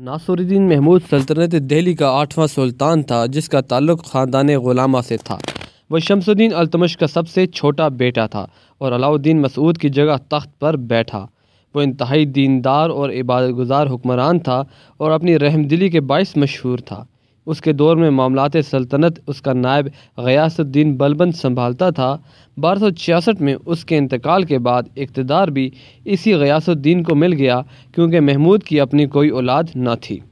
नासरुद्दीन महमूद सल्तनत दिल्ली का आठवां सुल्तान था, जिसका ताल्लुक़ ख़ानदान गुलामा से था। वह शमसुद्दीन अल्तमश का सबसे छोटा बेटा था और अलाउद्दीन मसूद की जगह तख्त पर बैठा। वो इंतहाई दीनदार और इबादत गुजार हुक्मरान था और अपनी रहमदिली के बायस मशहूर था। उसके दौर में मामलात सल्तनत, उसका नायब गयासुद्दीन बलबंद संभालता था। बारह सौ छियासठ में उसके इंतकाल के बाद इकतदार भी इसी गयासुद्दीन को मिल गया, क्योंकि महमूद की अपनी कोई औलाद न थी।